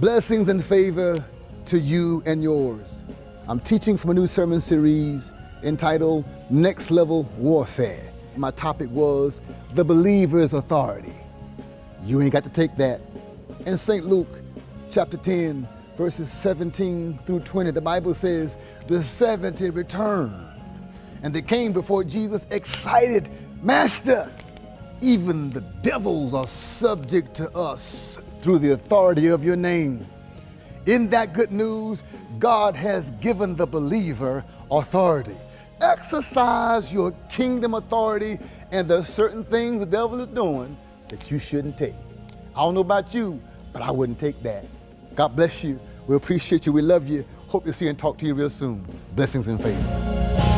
Blessings and favor to you and yours. I'm teaching from a new sermon series entitled Next Level Warfare. My topic was the believer's authority. You ain't got to take that. In St. Luke chapter 10, verses 17 through 20, the Bible says, The 70 returned, and they came before Jesus excited, Master, even the devils are subject to us through the authority of your name. In that good news, God has given the believer authority. Exercise your kingdom authority, and there's certain things the devil is doing that you shouldn't take. I don't know about you, but I wouldn't take that. God bless you. We appreciate you. We love you. Hope to see and talk to you real soon. Blessings and favor.